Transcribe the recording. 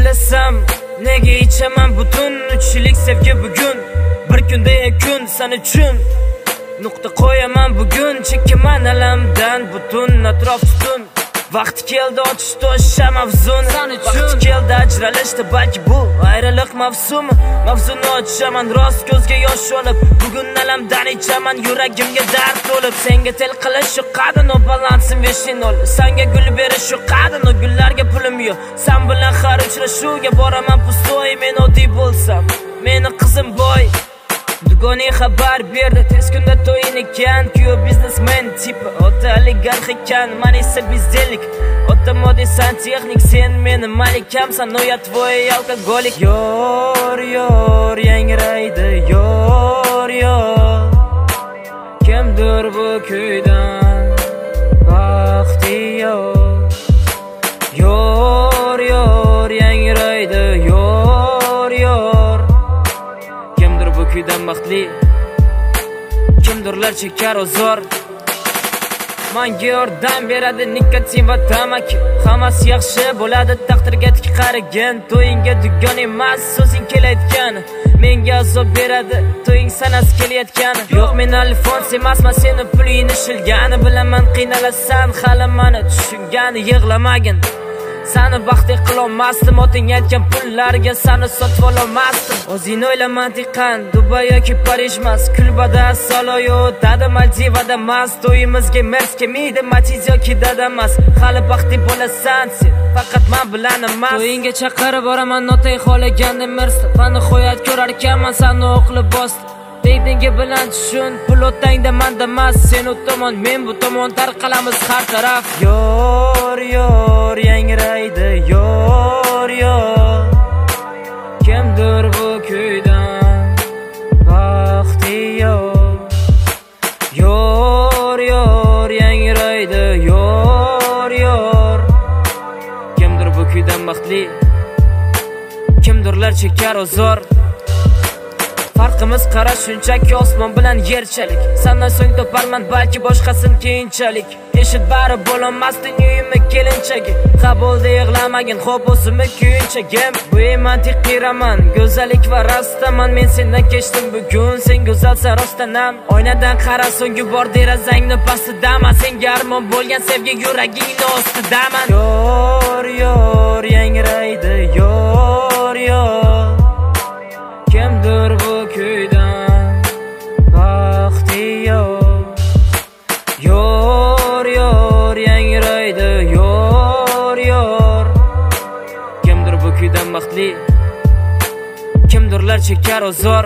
ichsam nega ichaman butun uch yillik sevgi bugun? Bir kunda yakun san uchun. Nuqta qo'yaman bugun chekaman alamdan butun atrof tutun. Vaqti keldi ochish to'sha mavzuni vaqti keldi ajralishdi balki bu ayriliq mavsumi mavzuni ochaman rost ko'zga yosh olib bugun alamdan ichaman yuragimga dard to'lib. Senga til qilish yoqadi balansim balansim veshinol sanga gul berish yoqadi gullarga pulim yo'q. San bilan har uchrashuvga boraman pustoy men oddiy bo'lsam. Meni qizim boy. Dugoni xabar berdi tez kunda to'yin ekan Kuyov biznesmen tipi ota oligarx ekan man esa bezdelik ota moddiy santexnik sen meni malikamsan но я твой алкоголик yor yor yangraydi yor yor. Kimdir bu kuydan baxtli. Kimdirlar chekar ozor manga yordam beradi nikotin va tamaki hammasi yaxshi bo'ladi taqdirga tik qaragin to'yingga dugon emas so'zing kelayotgani menga azob beradi to'ying sanasi kelayotgani yo'q men alfons emasman seni pulingni shilgani bilaman qiynalasan. Hali mani tushungani yig'lamagin. Sani baxtli qilolmasdim oting aytgan pullarga sani sotib ololmasdim. O'zingni o'yla mantiqan dubay yoki parij emas kulbada soloyu dada maldivada mast to'yimizga mers kelmaydi matiz yoki dada emas. Hali baxtli bo'lasan sen faqat man bilan emas. To'yingga chaqirib boraman notay xohlaganda mers va nihoyat ko'rar ekanman sani o'qlib bosdim Deydingi bilan tushun pul o'tangda manda emas sen u tomon men bu tomon tarqalamiz har taraf. Yor yor yangraydi yor yor. Kimdir bu kuydan baxtiyor yor yor yangraydi yor yor. Kimdir bu kuydan baxtli? Kimdirlar chekar ozor? Farqimiz qara shunchaki osmon bilan yerchalik. Sandan so'ng toparman balki boshqasini keyinchalik. Eshit bari bo'lolmasding uyimni kelinchagi. Ha bo'ldi yig'lamagin xo'p o'zimni kuyinchagim. Bu mantiq qiyraman go'zallik va rastaman. Men sendan kechdim bugun sen go'zalsan rostdanam oynadan qara so'nggi bor derazangni pastidaman senga armon bo'lgan sevgi yuragingni ostidaman yor yor kuydan baxtli. Kimdirlar chekar ozor.